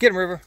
Get him, River.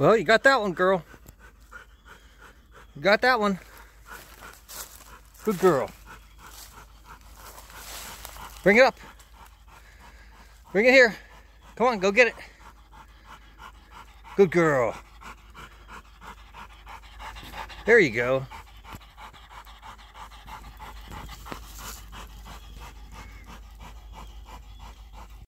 Well, you got that one, girl. You got that one. Good girl. Bring it up. Bring it here. Come on, go get it. Good girl. There you go.